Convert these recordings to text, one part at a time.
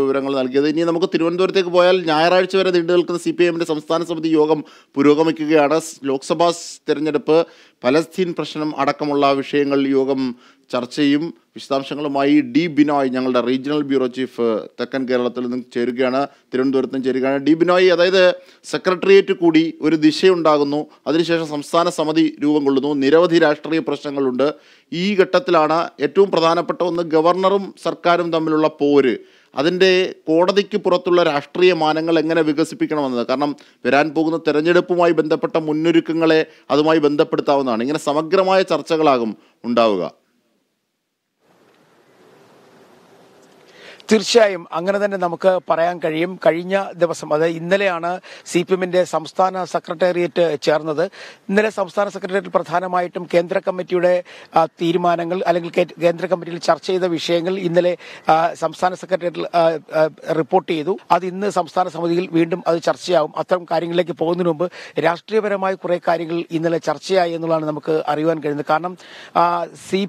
വിവരങ്ങൾ നൽകിയത്. ഇനി നമുക്ക് തിരുവനന്തപുരത്തേക്ക് പോയാൽ ഞായറാഴ്ച വരെ നീണ്ടു നിൽക്കുന്ന സി പി എമ്മിന്റെ സംസ്ഥാന സമിതി യോഗം പുരോഗമിക്കുകയാണ്. ലോക്സഭാ തെരഞ്ഞെടുപ്പ് പലസ്തീൻ പ്രശ്നം അടക്കമുള്ള വിഷയങ്ങൾ യോഗം ചർച്ചയും വിശദാംശങ്ങളുമായി ഡി ബിനോയ് ഞങ്ങളുടെ റീജിയണൽ ബ്യൂറോ ചീഫ് തെക്കൻ കേരളത്തിൽ നിന്നും ചേരുകയാണ്. തിരുവനന്തപുരത്ത് നിന്നും ചേരുകയാണ്. ഡി ബിനോയ് അതായത് സെക്രട്ടേറിയറ്റ് കൂടി ഒരു ദിശയുണ്ടാകുന്നു. അതിനുശേഷം സംസ്ഥാന സമിതി രൂപം കൊള്ളുന്നു. നിരവധി രാഷ്ട്രീയ പ്രശ്നങ്ങളുണ്ട്. ഈ ഘട്ടത്തിലാണ് ഏറ്റവും പ്രധാനപ്പെട്ട ഒന്ന് ഗവർണറും സർക്കാരും തമ്മിലുള്ള പോര്. അതിന്റെ കോടതിക്ക് പുറത്തുള്ള രാഷ്ട്രീയ മാനങ്ങൾ എങ്ങനെ വികസിപ്പിക്കണമെന്നത്? കാരണം വരാൻ പോകുന്ന തെരഞ്ഞെടുപ്പുമായി ബന്ധപ്പെട്ട മുന്നൊരുക്കങ്ങളെ അതുമായി ബന്ധപ്പെടുത്താവുന്നതാണ്. ഇങ്ങനെ സമഗ്രമായ ചർച്ചകളാകും ഉണ്ടാവുക. തീർച്ചയായും അങ്ങനെ തന്നെ നമുക്ക് പറയാൻ കഴിയും. കഴിഞ്ഞ ദിവസം അത് ഇന്നലെയാണ് സി പി എമ്മിന്റെ സംസ്ഥാന സെക്രട്ടേറിയറ്റ് ചേർന്നത്. ഇന്നലെ സംസ്ഥാന സെക്രട്ടേറിയറ്റ് പ്രധാനമായിട്ടും കേന്ദ്ര കമ്മിറ്റിയുടെ തീരുമാനങ്ങൾ അല്ലെങ്കിൽ കേന്ദ്ര കമ്മിറ്റിയിൽ ചർച്ച ചെയ്ത വിഷയങ്ങൾ ഇന്നലെ സംസ്ഥാന സെക്രട്ടേറിയറ്റിൽ റിപ്പോർട്ട് ചെയ്തു. അത് ഇന്ന് സംസ്ഥാന സമിതിയിൽ വീണ്ടും അത് ചർച്ചയാവും. അത്തരം കാര്യങ്ങളിലേക്ക് പോകുന്നതിന് മുമ്പ് രാഷ്ട്രീയപരമായ കുറെ കാര്യങ്ങൾ ഇന്നലെ ചർച്ചയായി എന്നുള്ളതാണ് നമുക്ക് അറിയുവാൻ കഴിയുന്നത്. കാരണം സി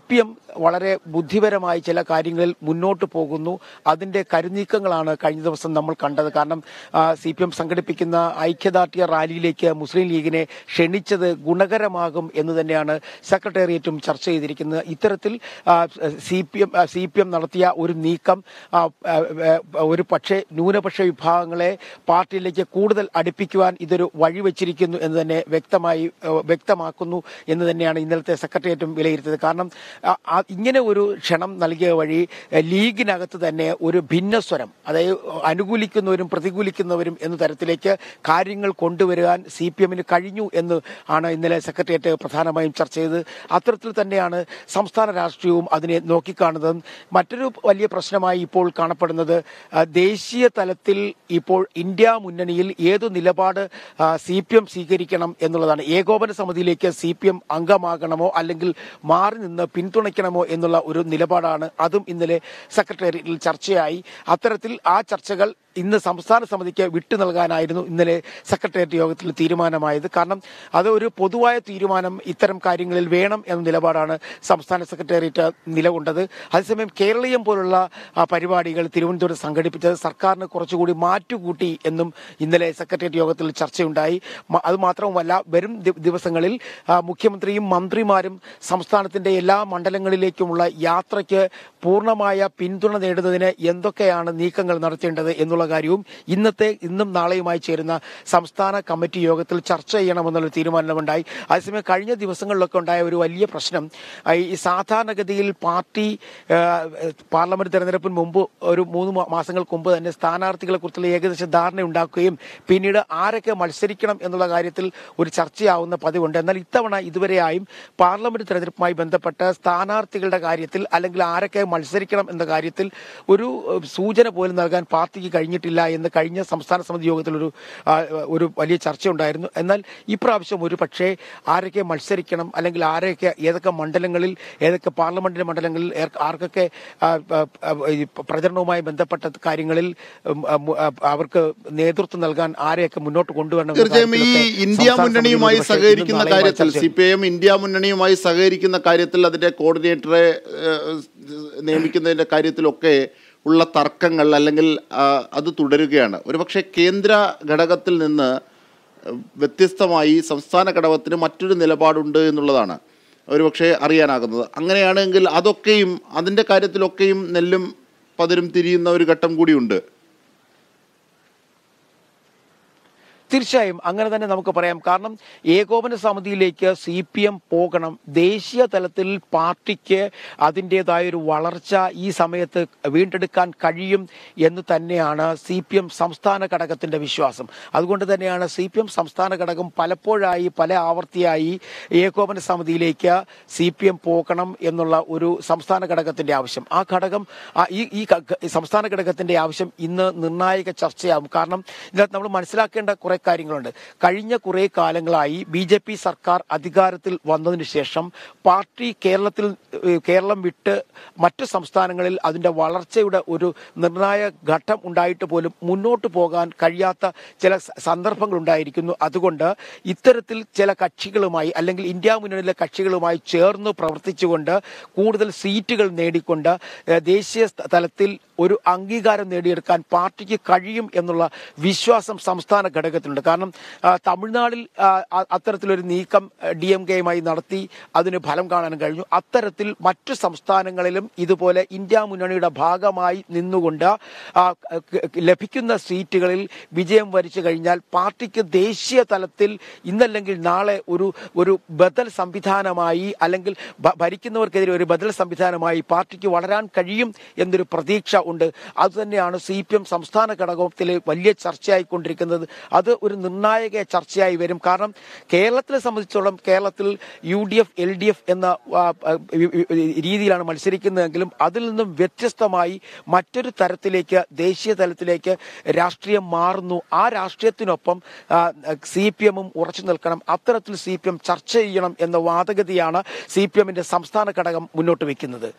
വളരെ ബുദ്ധിപരമായി ചില കാര്യങ്ങളിൽ മുന്നോട്ട് പോകുന്നു. അതിന്റെ കരുനീക്കങ്ങളാണ് കഴിഞ്ഞ ദിവസം നമ്മൾ കണ്ടത്. കാരണം സി പി എം സംഘടിപ്പിക്കുന്ന ഐക്യദാർഢ്യ റാലിയിലേക്ക് മുസ്ലിം ലീഗിനെ ക്ഷണിച്ചത് ഗുണകരമാകും എന്ന് തന്നെയാണ് സെക്രട്ടേറിയറ്റും ചർച്ച ചെയ്തിരിക്കുന്നത്. ഇത്തരത്തിൽ C P M C P M നടത്തിയ ഒരു നീക്കം ഒരു പക്ഷേ ന്യൂനപക്ഷ വിഭാഗങ്ങളെ പാർട്ടിയിലേക്ക് കൂടുതൽ അടുപ്പിക്കുവാൻ ഇതൊരു വഴിവെച്ചിരിക്കുന്നു എന്ന് തന്നെ വ്യക്തമായി വ്യക്തമാക്കുന്നു എന്ന് തന്നെയാണ് ഇന്നലത്തെ സെക്രട്ടേറിയറ്റും വിലയിരുത്തിയത്. കാരണം ഇങ്ങനെ ഒരു ക്ഷണം നൽകിയ വഴി ലീഗിനകത്ത് തന്നെ ഒരു ഭിന്നസ്വരം അതായത് അനുകൂലിക്കുന്നവരും പ്രതികൂലിക്കുന്നവരും എന്ന തരത്തിലേക്ക് കാര്യങ്ങൾ കൊണ്ടുവരാൻ സി പി എമ്മിന് കഴിഞ്ഞു എന്ന് ആണ് ഇന്നലെ സെക്രട്ടേറിയറ്റ് പ്രധാനമായും ചർച്ച ചെയ്തത്. അത്തരത്തിൽ തന്നെയാണ് സംസ്ഥാന രാഷ്ട്രീയവും അതിനെ നോക്കിക്കാണുന്നതും. മറ്റൊരു വലിയ പ്രശ്നമായി ഇപ്പോൾ കാണപ്പെടുന്നത് ദേശീയ തലത്തിൽ ഇപ്പോൾ ഇന്ത്യ മുന്നണിയിൽ ഏതു നിലപാട് സി പി എം സ്വീകരിക്കണം എന്നുള്ളതാണ്. ഏകോപന സമിതിയിലേക്ക് സി പി എം അംഗമാകണമോ അല്ലെങ്കിൽ മാറി നിന്ന് പിന്തുണയ്ക്കണമോ എന്നുള്ള ഒരു നിലപാടാണ് അതും ഇന്നലെ സെക്രട്ടേറിയറ്റിൽ ചർച്ചയായി അത്തരത്തിൽ ആ ചർച്ചകൾ ഇന്ന് സംസ്ഥാന സമിതിക്ക് വിട്ടു നൽകാനായിരുന്നു ഇന്നലെ സെക്രട്ടേറിയറ്റ് യോഗത്തിൽ തീരുമാനമായത്. കാരണം അത് ഒരു പൊതുവായ തീരുമാനം ഇത്തരം കാര്യങ്ങളിൽ വേണം എന്ന നിലപാടാണ് സംസ്ഥാന സെക്രട്ടേറിയറ്റ് നിലകൊണ്ടത്. അതേസമയം കേരളീയം പോലുള്ള പരിപാടികൾ തിരുവനന്തപുരത്ത് സംഘടിപ്പിച്ചത് സർക്കാരിന് കുറച്ചുകൂടി മാറ്റുകൂട്ടി എന്നും ഇന്നലെ സെക്രട്ടേറിയറ്റ് യോഗത്തിൽ ചർച്ചയുണ്ടായി. അത് മാത്രവുമല്ല വരും ദിവസങ്ങളിൽ മുഖ്യമന്ത്രിയും മന്ത്രിമാരും സംസ്ഥാനത്തിന്റെ എല്ലാ മണ്ഡലങ്ങളിലേക്കുമുള്ള യാത്രയ്ക്ക് പൂർണമായ പിന്തുണ നേടുന്നതിന് എന്തൊക്കെയാണ് നീക്കങ്ങൾ നടത്തേണ്ടത് എന്നുള്ള കാര്യവും ഇന്നത്തെ ഇന്നും നാളെയുമായി ചേരുന്ന സംസ്ഥാന കമ്മിറ്റി യോഗത്തിൽ ചർച്ച ചെയ്യണമെന്നുള്ള തീരുമാനമുണ്ടായി. അതേസമയം കഴിഞ്ഞ ദിവസങ്ങളിലൊക്കെ ഉണ്ടായ ഒരു വലിയ പ്രശ്നം ഈ സാധാരണഗതിയിൽ പാർട്ടി പാർലമെന്റ് തെരഞ്ഞെടുപ്പിന് മുമ്പ് ഒരു മൂന്ന് മാസങ്ങൾക്ക് മുമ്പ് തന്നെ സ്ഥാനാർത്ഥികളെ കുറിച്ചുള്ള ഏകദേശ ധാരണ ഉണ്ടാക്കുകയും പിന്നീട് ആരൊക്കെ മത്സരിക്കണം എന്നുള്ള കാര്യത്തിൽ ഒരു ചർച്ചയാവുന്ന പതിവുണ്ട്. എന്നാൽ ഇത്തവണ ഇതുവരെയായും പാർലമെന്റ് തെരഞ്ഞെടുപ്പുമായി ബന്ധപ്പെട്ട സ്ഥാനാർത്ഥികളുടെ കാര്യത്തിൽ അല്ലെങ്കിൽ ആരൊക്കെ മത്സരിക്കണം എന്ന കാര്യത്തിൽ ഒരു സൂചന പോലും നൽകാൻ പാർട്ടിക്ക് കഴിഞ്ഞിട്ടില്ല എന്ന് കഴിഞ്ഞ സംസ്ഥാന സമിതി യോഗത്തിൽ ഒരു ഒരു വലിയ ചർച്ചയുണ്ടായിരുന്നു. എന്നാൽ ഇപ്രാവശ്യം ഒരു പക്ഷേ ആരൊക്കെ മത്സരിക്കണം അല്ലെങ്കിൽ ആരൊക്കെ ഏതൊക്കെ മണ്ഡലങ്ങളിൽ ഏതൊക്കെ പാർലമെന്റിന്റെ മണ്ഡലങ്ങളിൽ ആർക്കൊക്കെ പ്രചരണവുമായി ബന്ധപ്പെട്ട കാര്യങ്ങളിൽ അവർക്ക് നേതൃത്വം നൽകാൻ ആരെയൊക്കെ മുന്നോട്ട് കൊണ്ടുവരണം തീർച്ചയായും ഈ ഇന്ത്യ മുന്നണിയുമായി സഹകരിക്കുന്ന കാര്യത്തിൽ സി പി ഇന്ത്യ മുന്നണിയുമായി സഹകരിക്കുന്ന കാര്യത്തിൽ അതിന്റെ കോർഡിനേറ്ററെ നിയമിക്കുന്നതിന്റെ കാര്യത്തിലൊക്കെ ഉള്ള തർക്കങ്ങൾ അല്ലെങ്കിൽ അത് തുടരുകയാണ്. ഒരുപക്ഷെ കേന്ദ്ര ഘടകത്തിൽ നിന്ന് വ്യത്യസ്തമായി സംസ്ഥാന ഘടകത്തിന് മറ്റൊരു നിലപാടുണ്ട് എന്നുള്ളതാണ് ഒരുപക്ഷെ അറിയാനാകുന്നത്. അങ്ങനെയാണെങ്കിൽ അതൊക്കെയും അതിന്റെ കാര്യത്തിലൊക്കെയും നെല്ലും പതിരും തിരിയുന്ന ഒരു ഘട്ടം കൂടിയുണ്ട്. തീർച്ചയായും അങ്ങനെ തന്നെ നമുക്ക് പറയാം. കാരണം ഏകോപന സമിതിയിലേക്ക് സി പി എം പോകണം. ദേശീയ തലത്തിൽ പാർട്ടിക്ക് അതിന്റെതായ ഒരു വളർച്ച ഈ സമയത്ത് വീണ്ടെടുക്കാൻ കഴിയും എന്ന് തന്നെയാണ് സി പി എം സംസ്ഥാന ഘടകത്തിന്റെ വിശ്വാസം. അതുകൊണ്ട് തന്നെയാണ് സി പി എം സംസ്ഥാന ഘടകം പലപ്പോഴായി പല ആവർത്തിയായി ഏകോപന സമിതിയിലേക്ക് സി പി എം പോകണം എന്നുള്ള ഒരു സംസ്ഥാന ഘടകത്തിന്റെ ആവശ്യം. ആ ഘടകം ഈ സംസ്ഥാന ഘടകത്തിന്റെ ആവശ്യം ഇന്ന് നിർണായക ചർച്ചയാകും. കാരണം ഇതിനകത്ത് നമ്മൾ മനസ്സിലാക്കേണ്ട കുറെ കാര്യങ്ങളുണ്ട്. കഴിഞ്ഞ കുറേ കാലങ്ങളായി ബി ജെ പി സർക്കാർ അധികാരത്തിൽ വന്നതിന് ശേഷം പാർട്ടി കേരളത്തിൽ കേരളം വിട്ട് മറ്റ് സംസ്ഥാനങ്ങളിൽ അതിന്റെ വളർച്ചയുടെ ഒരു നിർണായക ഘട്ടം ഉണ്ടായിട്ട് പോലും മുന്നോട്ട് പോകാൻ കഴിയാത്ത ചില സന്ദർഭങ്ങൾ ഉണ്ടായിരിക്കുന്നു അതുകൊണ്ട് ഇത്തരത്തിൽ ചില കക്ഷികളുമായി അല്ലെങ്കിൽ ഇന്ത്യ മുന്നണിയിലെ കക്ഷികളുമായി ചേർന്ന് പ്രവർത്തിച്ചുകൊണ്ട് കൂടുതൽ സീറ്റുകൾ നേടിക്കൊണ്ട് ദേശീയ തലത്തിൽ ഒരു അംഗീകാരം നേടിയെടുക്കാൻ പാർട്ടിക്ക് കഴിയും എന്നുള്ള വിശ്വാസം സംസ്ഥാന ഘടകത്തിനുണ്ട്. കാരണം തമിഴ്നാടിൽ അത്തരത്തിലൊരു നീക്കം ഡി എം കെയുമായി നടത്തി അതിന് ഫലം കാണാൻ കഴിഞ്ഞു. അത്തരത്തിൽ മറ്റു സംസ്ഥാനങ്ങളിലും ഇതുപോലെ ഇന്ത്യ മുന്നണിയുടെ ഭാഗമായി നിന്നുകൊണ്ട് ലഭിക്കുന്ന സീറ്റുകളിൽ വിജയം വരിച്ചു കഴിഞ്ഞാൽ പാർട്ടിക്ക് ദേശീയ തലത്തിൽ ഇന്നല്ലെങ്കിൽ നാളെ ഒരു ഒരു ബദൽ സംവിധാനമായി അല്ലെങ്കിൽ ഭരിക്കുന്നവർക്കെതിരെ ഒരു ബദൽ സംവിധാനമായി പാർട്ടിക്ക് വളരാൻ കഴിയും എന്നൊരു പ്രതീക്ഷ ഉണ്ട്. അതുതന്നെയാണ് സി പി എം സംസ്ഥാന ഘടകത്തിലെ വലിയ ചർച്ചയായിക്കൊണ്ടിരിക്കുന്നത്. അത് ഒരു നിർണായക ചർച്ചയായി വരും. കാരണം കേരളത്തിലെ സംബന്ധിച്ചോളം കേരളത്തിൽ U D F L D F എന്ന രീതിയിലാണ് മത്സരിക്കുന്നതെങ്കിലും അതിൽ നിന്നും വ്യത്യസ്തമായി മറ്റൊരു തരത്തിലേക്ക് ദേശീയ തലത്തിലേക്ക് രാഷ്ട്രീയം മാറുന്നു. ആ രാഷ്ട്രീയത്തിനൊപ്പം സി പി എമ്മും ഉറച്ചു നിൽക്കണം. അത്തരത്തിൽ സി പി എം ചർച്ച ചെയ്യണം എന്ന വാദഗതിയാണ് സി പി എമ്മിന്റെ സംസ്ഥാന ഘടകം മുന്നോട്ട് വെക്കുന്നത്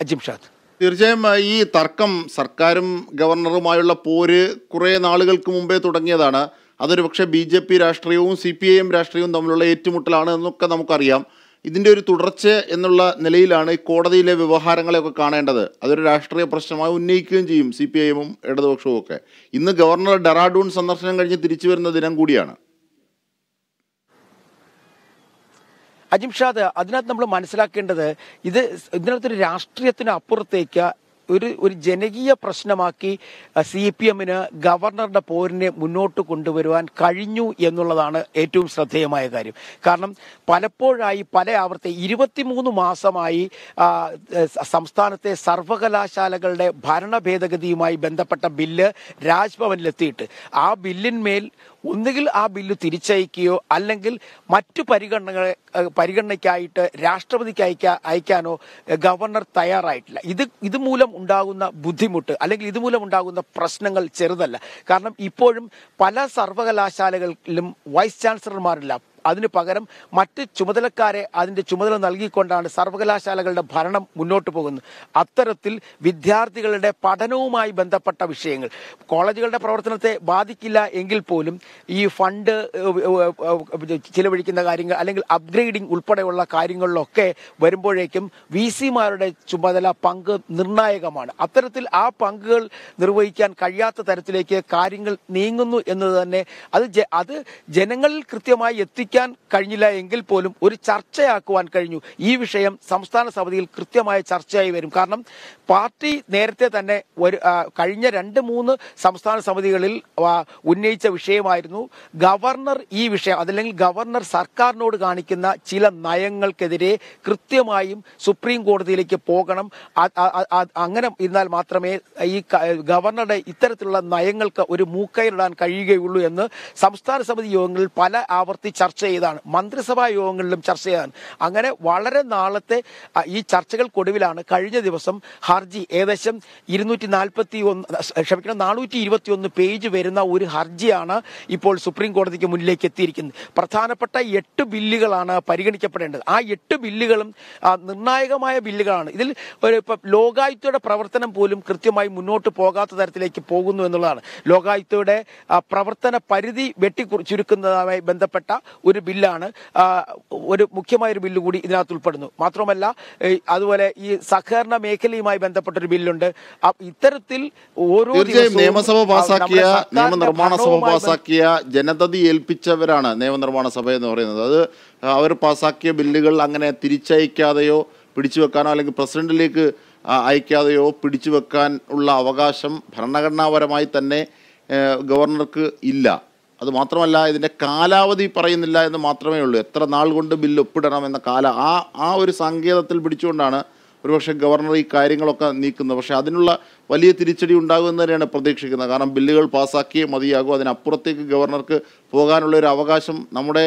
ജിംഷാദ് തീർച്ചയായും ഈ തർക്കം സർക്കാരും ഗവർണറുമായുള്ള പോര് കുറേ നാളുകൾക്ക് മുമ്പേ തുടങ്ങിയതാണ്. അതൊരു പക്ഷേ ബി ജെ പി രാഷ്ട്രീയവും സി പി ഐ എം രാഷ്ട്രീയവും തമ്മിലുള്ള ഏറ്റുമുട്ടലാണ് എന്നൊക്കെ നമുക്കറിയാം. ഇതിന്റെ ഒരു തുടർച്ച എന്നുള്ള നിലയിലാണ് ഈ കോടതിയിലെ വ്യവഹാരങ്ങളെയൊക്കെ കാണേണ്ടത്. അതൊരു രാഷ്ട്രീയ പ്രശ്നമായി ഉന്നയിക്കുകയും ചെയ്യും സി പി ഐ എമ്മും ഇടതുപക്ഷവും ഒക്കെ. ഇന്ന് ഗവർണർ ഡെറാഡൂൺ സന്ദർശനം കഴിഞ്ഞ് തിരിച്ചു വരുന്ന ദിനം കൂടിയാണ്. അജിംഷാദ് അതിനകത്ത് നമ്മൾ മനസ്സിലാക്കേണ്ടത് ഇത് ഇതിനകത്തൊരു രാഷ്ട്രീയത്തിന് അപ്പുറത്തേക്ക് ഒരു ഒരു ജനകീയ പ്രശ്നമാക്കി സി പി എമ്മിന് ഗവർണറുടെ പോരിനെ മുന്നോട്ട് കൊണ്ടുവരുവാൻ കഴിഞ്ഞു എന്നുള്ളതാണ് ഏറ്റവും ശ്രദ്ധേയമായ കാര്യം. കാരണം പലപ്പോഴായി പല ആവർത്തി ഇരുപത്തിമൂന്ന് മാസമായി സംസ്ഥാനത്തെ സർവകലാശാലകളുടെ ഭരണ ഭേദഗതിയുമായി ബന്ധപ്പെട്ട ബില്ല് രാജ്ഭവനിലെത്തിയിട്ട്. ആ ബില്ലിന്മേൽ ഒന്നുകിൽ ആ ബില്ല് തിരിച്ചയക്കുകയോ അല്ലെങ്കിൽ മറ്റു പരിഗണന പരിഗണനയ്ക്കായിട്ട് രാഷ്ട്രപതിക്ക് അയക്കാ അയക്കാനോ ഗവർണർ തയ്യാറായിട്ടില്ല. ഇത് ഇതുമൂലം ഉണ്ടാകുന്ന ബുദ്ധിമുട്ട് അല്ലെങ്കിൽ ഇതുമൂലം ഉണ്ടാകുന്ന പ്രശ്നങ്ങൾ ചെറുതല്ല. കാരണം ഇപ്പോഴും പല സർവകലാശാലകളിലും വൈസ് ചാൻസലർമാരില്ല. അതിനു പകരം മറ്റ് ചുമതലക്കാരെ അതിന്റെ ചുമതല നൽകിക്കൊണ്ടാണ് സർവകലാശാലകളുടെ ഭരണം മുന്നോട്ട് പോകുന്നത്. അത്തരത്തിൽ വിദ്യാർത്ഥികളുടെ പഠനവുമായി ബന്ധപ്പെട്ട വിഷയങ്ങൾ. കോളേജുകളുടെ പ്രവർത്തനത്തെ ബാധിക്കില്ല എങ്കിൽ പോലും ഈ ഫണ്ട് ചിലവഴിക്കുന്ന കാര്യങ്ങൾ അല്ലെങ്കിൽ അപ്ഗ്രേഡിംഗ് ഉൾപ്പെടെയുള്ള കാര്യങ്ങളിലൊക്കെ വരുമ്പോഴേക്കും വി സിമാരുടെ ചുമതല പങ്ക് നിർണായകമാണ്. അത്തരത്തിൽ ആ പങ്കുകൾ നിർവഹിക്കാൻ കഴിയാത്ത തരത്തിലേക്ക് കാര്യങ്ങൾ നീങ്ങുന്നു എന്നത് തന്നെ അത് അത് ജനങ്ങളിൽ കൃത്യമായി എത്തിക്കാൻ കഴിഞ്ഞില്ല എങ്കിൽ പോലും ഒരു ചർച്ചയാക്കുവാൻ കഴിഞ്ഞു. ഈ വിഷയം സംസ്ഥാന സമിതിയിൽ കൃത്യമായ ചർച്ചയായി വരും. കാരണം പാർട്ടി നേരത്തെ തന്നെ ഒരു കഴിഞ്ഞ രണ്ട് മൂന്ന് സംസ്ഥാന സമിതികളിൽ ഉന്നയിച്ച വിഷയമായിരുന്നു. ഗവർണർ ഈ വിഷയം അതല്ലെങ്കിൽ ഗവർണർ സർക്കാരിനോട് കാണിക്കുന്ന ചില നയങ്ങൾക്കെതിരെ കൃത്യമായും സുപ്രീം കോടതിയിലേക്ക് പോകണം. അങ്ങനെ ഇരുന്നാൽ മാത്രമേ ഈ ഗവർണറുടെ ഇത്തരത്തിലുള്ള നയങ്ങൾക്ക് ഒരു മൂക്കയിലിടാൻ കഴിയുകയുള്ളൂ എന്ന് സംസ്ഥാന സമിതി യോഗങ്ങളിൽ പല ആവർത്തി ചർച്ച ചെയ്താണ്. മന്ത്രിസഭാ യോഗങ്ങളിലും ചർച്ച ചെയ്താണ് അങ്ങനെ വളരെ നാളത്തെ ഈ ചർച്ചകൾക്കൊടുവിലാണ് കഴിഞ്ഞ ദിവസം ഹർജി ഏകദേശം ഇരുന്നൂറ്റി നാൽപ്പത്തി ഒന്ന് ക്ഷമിക്കണം നാനൂറ്റി ഇരുപത്തി ഒന്ന് പേജ് വരുന്ന ഒരു ഹർജിയാണ് ഇപ്പോൾ സുപ്രീം കോടതിക്ക് മുന്നിലേക്ക് എത്തിയിരിക്കുന്നത്. പ്രധാനപ്പെട്ട എട്ട് ബില്ലുകളാണ് പരിഗണിക്കപ്പെടേണ്ടത്. ആ എട്ട് ബില്ലുകളും നിർണായകമായ ബില്ലുകളാണ്. ഇതിൽ ഒരു ഇപ്പം ലോകായുക്തയുടെ പ്രവർത്തനം പോലും കൃത്യമായി മുന്നോട്ട് പോകാത്ത തരത്തിലേക്ക് പോകുന്നു എന്നുള്ളതാണ്. ലോകായുക്തയുടെ പ്രവർത്തന പരിധി വെട്ടി ചുരുക്കുന്നതുമായി ബന്ധപ്പെട്ട ഒരു ബില്ലാണ് ഒരു മുഖ്യമായ ഒരു ബില്ല് കൂടി ഇതിനകത്ത് ഉൾപ്പെടുന്നു. മാത്രമല്ല അതുപോലെ ഈ സഹകരണ മേഖലയുമായി ബന്ധപ്പെട്ട ഒരു ബില്ലുണ്ട് ഇത്തരത്തിൽ ഓരോ നിയമസഭ പാസാക്കിയ നിയമനിർമ്മാണ സഭ പാസാക്കിയ ജനതതി ഏൽപ്പിച്ചവരാണ് നിയമനിർമ്മാണ സഭ എന്ന് പറയുന്നത്. അത് അവർ പാസാക്കിയ ബില്ലുകൾ അങ്ങനെ തിരിച്ചയക്കാതെയോ പിടിച്ചു വെക്കാനോ അല്ലെങ്കിൽ പ്രസിഡന്റിലേക്ക് അയക്കാതെയോ പിടിച്ചു വെക്കാൻ ഉള്ള അവകാശം ഭരണഘടനാപരമായി തന്നെ ഗവർണർക്ക് ഇല്ല. അത് മാത്രമല്ല ഇതിന്റെ കാലാവധി പറയുന്നില്ല എന്ന് മാത്രമേ ഉള്ളൂ. എത്ര നാൾ കൊണ്ട് ബില്ല് ഒപ്പിടണം എന്ന കാല ആ ആ ഒരു സങ്കേതത്തിൽ പിടിച്ചുകൊണ്ടാണ് ഒരുപക്ഷെ ഗവർണർ ഈ കാര്യങ്ങളൊക്കെ നീക്കുന്നത്. പക്ഷേ അതിനുള്ള വലിയ തിരിച്ചടി ഉണ്ടാകുമെന്ന് തന്നെയാണ് പ്രതീക്ഷിക്കുന്നത്. കാരണം ബില്ലുകൾ പാസ്സാക്കിയേ മതിയാകും. അതിനപ്പുറത്തേക്ക് ഗവർണർക്ക് പോകാനുള്ള ഒരു അവകാശം നമ്മുടെ